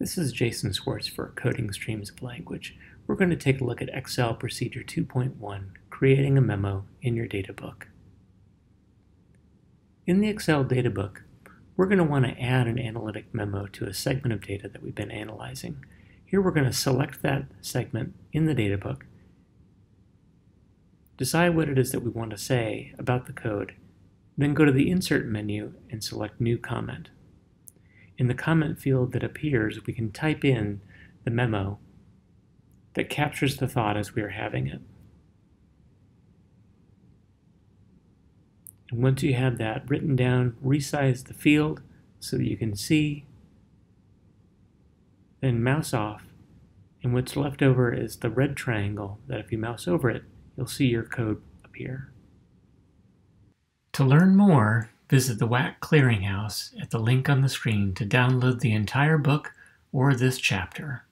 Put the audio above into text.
This is Jason Swarts for Coding Streams of Language. We're going to take a look at Excel Procedure 2.1, Creating a Memo in your data book. In the Excel data book, we're going to want to add an analytic memo to a segment of data that we've been analyzing. Here we're going to select that segment in the data book, decide what it is that we want to say about the code, then go to the Insert menu and select New Comment. In the comment field that appears, we can type in the memo that captures the thought as we are having it. And once you have that written down, resize the field so that you can see, then mouse off, and what's left over is the red triangle that if you mouse over it, you'll see your code appear. To learn more, Visit the WAC Clearinghouse at the link on the screen to download the entire book or this chapter.